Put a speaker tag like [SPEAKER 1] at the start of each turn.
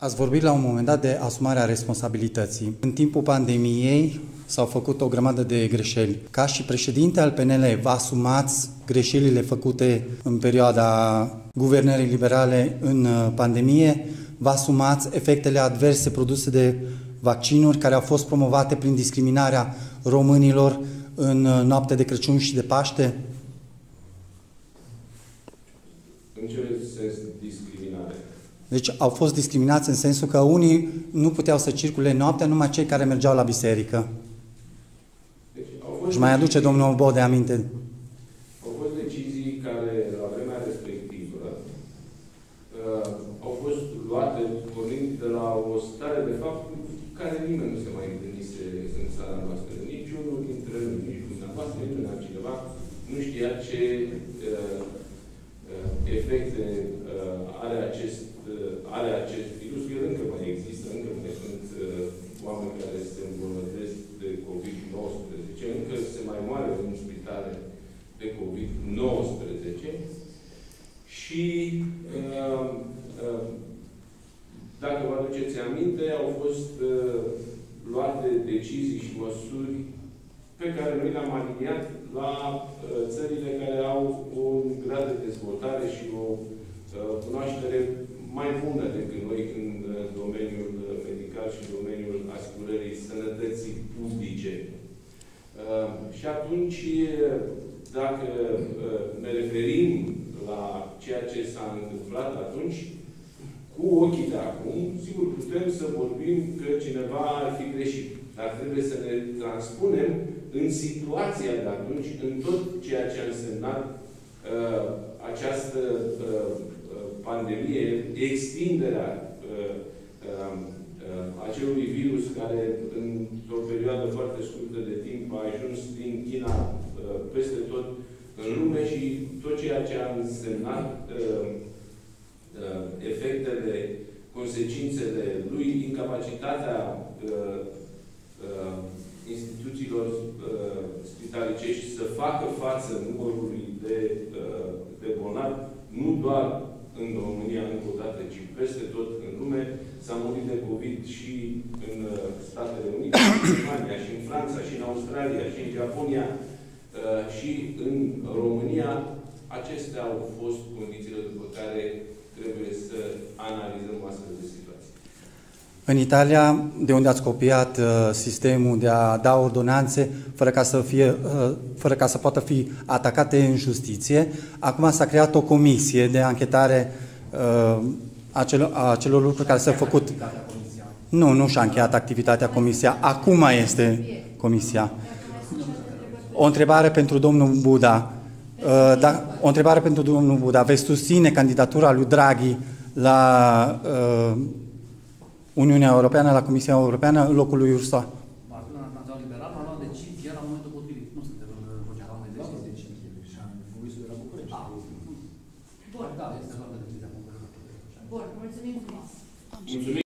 [SPEAKER 1] Ați vorbit la un moment dat de asumarea responsabilității. În timpul pandemiei s-au făcut o grămadă de greșeli. Ca și președinte al PNL, vă asumați greșelile făcute în perioada guvernării liberale în uh, pandemie? Vă asumați efectele adverse produse de vaccinuri care au fost promovate prin discriminarea românilor în uh, noapte de Crăciun și de Paște?
[SPEAKER 2] În ce sens discriminare?
[SPEAKER 1] Deci au fost discriminați în sensul că unii nu puteau să circule noaptea, numai cei care mergeau la biserică.
[SPEAKER 2] Deci, au fost
[SPEAKER 1] Și mai aduce
[SPEAKER 2] decizii-
[SPEAKER 1] domnul Bode aminte.
[SPEAKER 2] Au fost decizii care, la vremea respectivă, uh, au fost luate pornind de la o stare de fapt cu care nimeni nu se mai întâlnise în țara noastră. Nici unul dintre noi, nici dumneavoastră, nici unul altcineva nu știa ce uh, uh, efecte uh, are acest, uh, are acest virus. El încă mai există, încă mai sunt uh, oameni care se îmbolnăvesc de COVID-19, încă se mai moare în spitale de COVID-19 și uh, uh, dacă vă aduceți aminte, au fost uh, luate decizii și măsuri pe care noi le-am aliniat la uh, țările care au un grad de dezvoltare și o uh, cunoaștere mai bună decât noi în uh, domeniul uh, medical și în domeniul asigurării sănătății publice. Uh, și atunci, uh, dacă uh, ne referim la ceea ce s-a întâmplat atunci, cu ochii de acum, sigur, putem să vorbim că cineva ar fi greșit. Dar trebuie să ne transpunem în situația de atunci, în tot ceea ce a însemnat uh, această uh, uh, pandemie, extinderea uh, uh, uh, acelui virus care într-o perioadă foarte scurtă de timp a ajuns din China uh, peste tot în lume și tot ceea ce a însemnat uh, uh, efectele, consecințele lui, incapacitatea uh, uh, instituțiilor uh, spitalicești să facă față numărului de, uh, de bolnavi, nu doar în România încă o dată, ci peste tot în lume. S-a murit de COVID și în uh, Statele Unite, și în Germania, și în Franța, și în Australia, și în Japonia, uh, și în România. Acestea au fost condițiile după care trebuie să analizăm astfel de situații.
[SPEAKER 1] În Italia, de unde ați copiat uh, sistemul de a da ordonanțe fără ca să, fie, uh, fără ca să poată fi atacate în justiție, acum s-a creat o comisie de anchetare uh, a, celor, a celor lucruri care s-au făcut. Nu, nu și-a încheiat activitatea comisia. Acum este comisia. O întrebare pentru domnul Buda. Uh, Da, o întrebare pentru domnul Buda. Veți susține candidatura lui Draghi la uh, Uniunea Europeană, la Comisia Europeană, în locul lui Ursula?
[SPEAKER 3] Partidul Național Liberal a luat decizia la momentul potrivit. Nu suntem în procedura unei decizii. Ah,
[SPEAKER 4] Bun.
[SPEAKER 3] Da, este luată decizia.
[SPEAKER 4] Bun, mulțumim frumos.
[SPEAKER 2] Mulțumim!